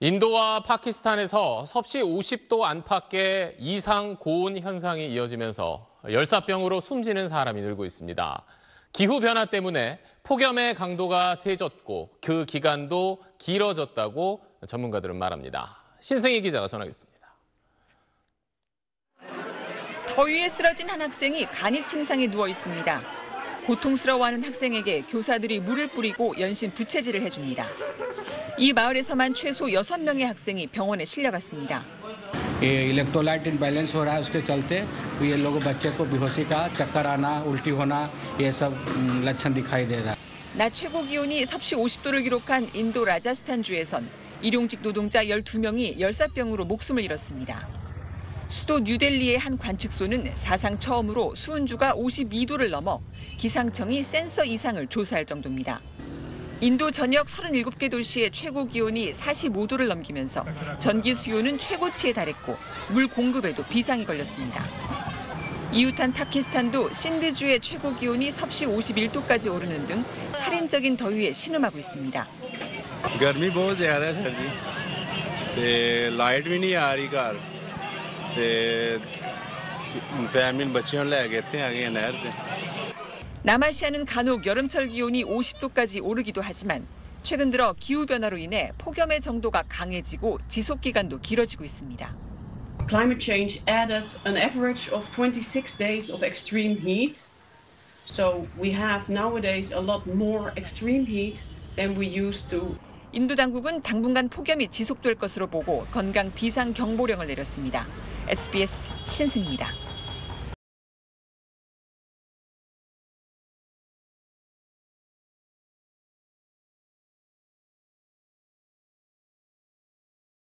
인도와 파키스탄에서 섭씨 50도 안팎의 이상 고온 현상이 이어지면서 열사병으로 숨지는 사람이 늘고 있습니다. 기후변화 때문에 폭염의 강도가 세졌고 그 기간도 길어졌다고 전문가들은 말합니다. 신승희 기자가 전하겠습니다. 더위에 쓰러진 한 학생이 간이 침상에 누워 있습니다. 고통스러워하는 학생에게 교사들이 물을 뿌리고 연신 부채질을 해줍니다. 이 마을에서만 최소 6명의 학생이 병원에 실려갔습니다. ये electrolyte imbalance हो रहा है उसके चलते तो ये लोग बच्चे को बेहोशी का चक्कर आना उल्टी होना ये सब हम्म, लक्षण दिखाई दे रहा है 낮 최고 기온이 섭씨 50도를 기록한 인도 라자스탄주에선 일용직 노동자 12명이 열사병으로 목숨을 잃었습니다. 수도 뉴델리의 한 관측소는 사상 처음으로 수은주가 52도를 넘어 기상청이 센서 이상을 조사할 정도입니다. 인도 전역 37개 도시의 최고 기온이 45도를 넘기면서 전기 수요는 최고치에 달했고 물 공급에도 비상이 걸렸습니다. 이웃한 파키스탄도 신드주의 최고 기온이 섭씨 51도까지 오르는 등 살인적인 더위에 신음하고 있습니다. ਗਰਮੀ ਬਹੁਤ ਜ਼ਿਆਦਾ ਹੈ ਸਰ ਜੀ ਤੇ ਲਾਈਟ ਵੀ ਨਹੀਂ ਆ ਰਹੀ ਘਰ ਤੇ ਫੈਮਿਲੀ ਬੱਚਿਆਂ ਨੂੰ ਲੈ ਕੇ ਇੱਥੇ ਆ ਗਏ ਆ ਨਹਿਰ ਤੇ 남아시아는 간혹 여름철 기온이 50도까지 오르기도 하지만 최근 들어 기후 변화로 인해 폭염의 정도가 강해지고 지속 기간도 길어지고 있습니다. climate change added an average of 26 days of extreme heat. So we have nowadays a lot more extreme heat than we used to. 인도 당국은 당분간 폭염이 지속될 것으로 보고 건강 비상 경보령을 내렸습니다. SBS 신승입니다.